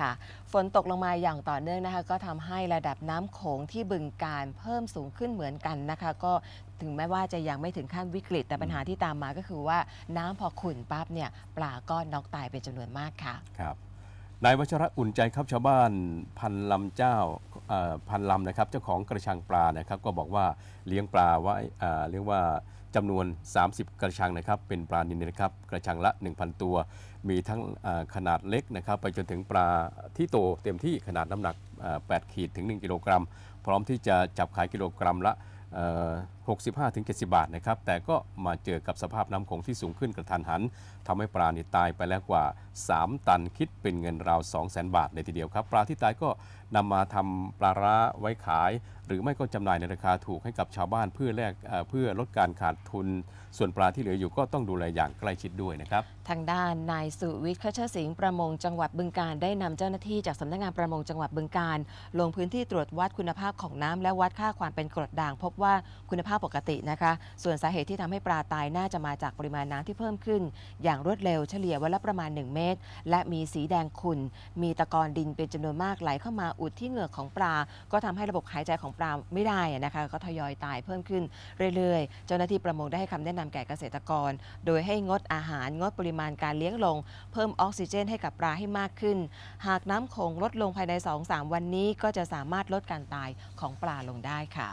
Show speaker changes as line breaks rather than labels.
ค่ะ ฝนตกลงมาอย่างต่อเนื่องนะคะ ก็ทำให้ระดับน้ำโขงที่บึงการเพิ่มสูงขึ้นเหมือนกันนะคะ ก็ถึงแม้ว่าจะยังไม่ถึงขั้นวิกฤต แต่ปัญหาที่ตามมาก็คือว่าน้ำพอขุ่นปั๊บเนี่ยปลาก็น็อกตายเป็นจำนวนมากค่ะ
ครับ นายวัชระอุ่นใจครับชาวบ้านพันลำเจ้า พันลำนะครับเจ้าของกระชังปลานะครับก็บอกว่าเลี้ยงปลาไว้เอ่อเรียกว่าจำนวน 30 กระชังนะครับเป็นปลานิลนะครับกระชังละ 1,000 ตัว มีทั้งขนาดเล็กนะครับไปจนถึงปลาที่โตเต็มที่ขนาดน้ำหนัก 8 ขีดถึง 1 กิโลกรัม พร้อมที่จะจับขายกิโลกรัมละ 65ถึง70 บาทนะครับ แต่ก็มาเจอกับสภาพน้ำคงที่สูงขึ้นกระทันหันทำให้ปลานี่ตายไปแล้วกว่า 3 ตันคิดเป็นเงินราว 2 0 0 0 0 0 บาทเลยทีเดียวครับ ปลาที่ตายก็นำมาทำปลาร้าไว้ขาย หรือไม่ก็จำหน่ายในราคาถูกให้กับชาวบ้านเพื่อแลกเเพื่อลดการขาดทุน ส่วนปลาที่เหลืออยู่ก็ต้องดูแลอย่างใกล้ชิดด้วยนะครับ
ทางด้านนายสุวิทย์คชสิงห์ประมงจังหวัดบึงการได้นำเจ้าหน้าที่จากสำนักงานประมงจังหวัดบึงการลงพื้นที่ตรวจวัดคุณภาพของน้ำและวัดค่าความเป็นกรดด่างพบว่าคุณภาพปกตินะคะ ส่วนสาเหตุที่ทำให้ปลาตายน่าจะมาจากปริมาณน้ำที่เพิ่มขึ้น อย่างรวดเร็วเฉลี่ยวันละประมาณ 1 เมตร และมีสีแดงขุ่นมีตะกอนดินเป็นจำนวนมากไหลเข้ามาอุดที่เหงือกของปลา ก็ทำให้ระบบหายใจของปลาไม่ได้นะคะ ก็ทยอยตายเพิ่มขึ้นเรื่อยๆ เจ้าหน้าที่ประมงได้ให้คำแนะนำแก่เกษตรกร โดยให้งดอาหารงดปริมาณการเลี้ยงลง เพิ่มออกซิเจนให้กับปลาให้มากขึ้น หากน้ำโขงลดลงภายใน 2-3 วันนี้ก็จะสามารถลดการตายของปลาลงได้ค่ะ